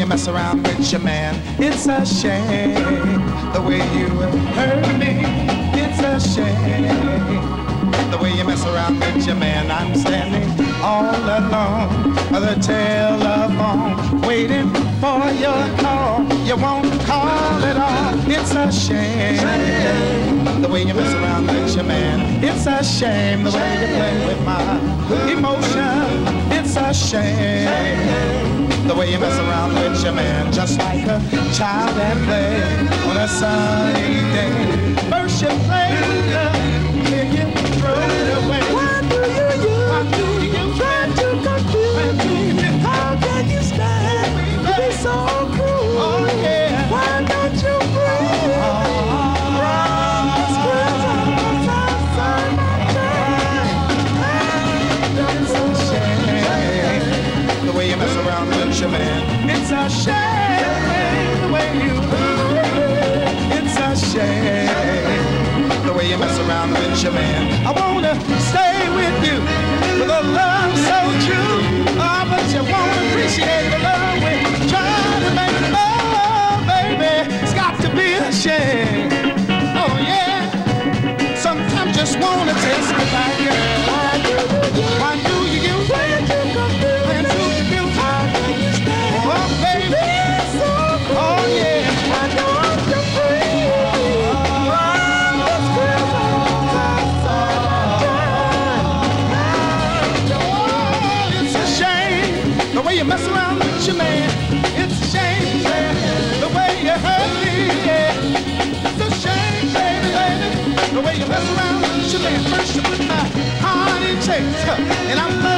mess around with your man. It's a shame the way you hurt me. It's a shame the way you mess around with your man. I'm standing all alone, the telephone, waiting for your call. You won't call at all. It's a shame the way you mess around with your man. It's a shame the way you play with my emotion. It's a shame the way you mess around with your man, just like a child and play on a sunny day. First you play around man. It's a shame the way you. It's a shame the way you mess around with your man. I wanna stay with you with a love so true. Ah, but you won't appreciate the love we try to make. Oh, baby, it's got to be a shame. Oh yeah. Sometimes just wanna taste me like girl. Why do you use me? When the way you mess around with your man. It's a shame, yeah, the way you hurt me, yeah. It's a shame, baby, baby, the way you mess around with your man. First you put my heart in huh, and I'm